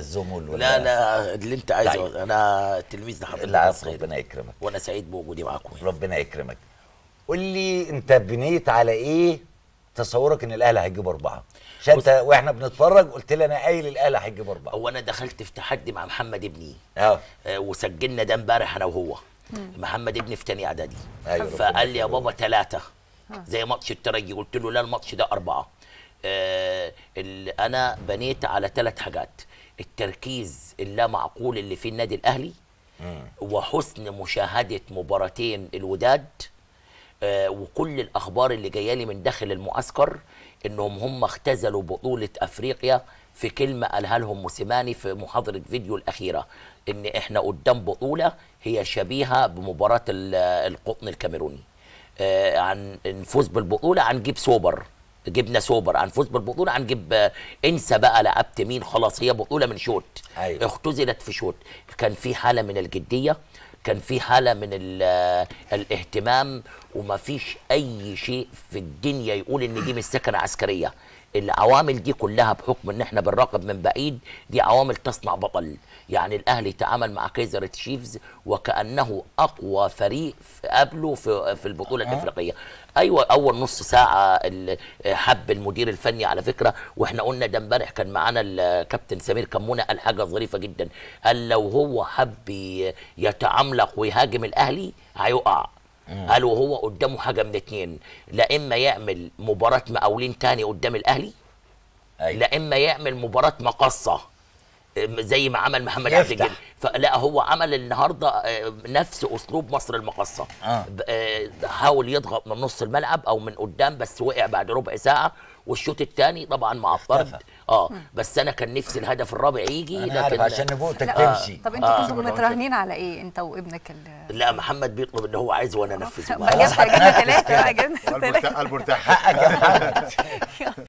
الزمل ولا لا لا اللي أنت عايزه. طيب. أنا تلميذ لحضرتك العفو صغير. ربنا يكرمك. وأنا سعيد بوجودي معاكم هنا. ربنا يكرمك. قول لي أنت بنيت على إيه تصورك إن الاهلي هيجيب أربعة؟ عشان أنت وإحنا بنتفرج قلت لي أنا قايل الاهلي هيجيب أربعة. هو أنا دخلت في تحدي مع محمد ابني. آه. آه، وسجلنا ده امبارح أنا وهو. محمد ابني في تاني إعدادي. أيوة، ربنا فقال لي يا. بابا ثلاثة زي ماتش الترجي. قلت له لا الماتش ده أربعة. آه أنا بنيت على ثلاث حاجات. التركيز اللا معقول اللي في النادي الأهلي وحسن مشاهدة مباراتين الوداد آه، وكل الأخبار اللي جاية لي من داخل المعسكر إنهم هم اختزلوا بطولة أفريقيا في كلمة قالها لهم موسيماني في محاضرة فيديو الأخيرة إن إحنا قدام بطولة هي شبيهة بمباراة ال- القطن الكاميروني. آه، عن نفوز بالبطولة هنجيب سوبر. جبنا سوبر. هنفوز بالبطوله هنجيب آه، انسى بقى لعبت مين خلاص هي بطولة من شوط أيوة. اختزلت في شوط كان في حالة من الجدية كان في حالة من ال- الاهتمام وما فيش أي شيء في الدنيا يقول إن دي مش سكنه عسكرية. العوامل دي كلها بحكم إن إحنا بنراقب من بعيد دي عوامل تصنع بطل. يعني الأهلي تعامل مع كايزر تشيفز وكأنه أقوى فريق قبله في في البطولة الإفريقية. أيوه أول نص ساعة حب المدير الفني على فكرة وإحنا قلنا ده امبارح كان معانا الكابتن سمير كمونة قال حاجة ظريفة جدا. قال لو هو حب يتعملق ويهاجم الأهلي هيقع. قالوا هو قدامه حاجة من اتنين. لا إما يعمل مباراة مقاولين تاني قدام الأهلي أيوة. لا إما يعمل مباراة مقصه زي ما عمل محمد عبد. الجليل. فلا هو عمل النهارده آه، نفس أسلوب مصر المقصه آه. آه، حاول يضغط من نص الملعب أو من قدام بس وقع بعد ربع ساعة. والشوط الثاني طبعا مع الطرد. آه. بس أنا كان نفسي الهدف الرابع يجي عارف عشان نبوتك تمشي. طب أنتوا كنتوا متراهنين على إيه أنت وابنك ال لا محمد بيطلب اللي هو عايزه وأنا أنفذه. جبنا ثلاثة بقى جبنا ثلاثة حقك يا محمد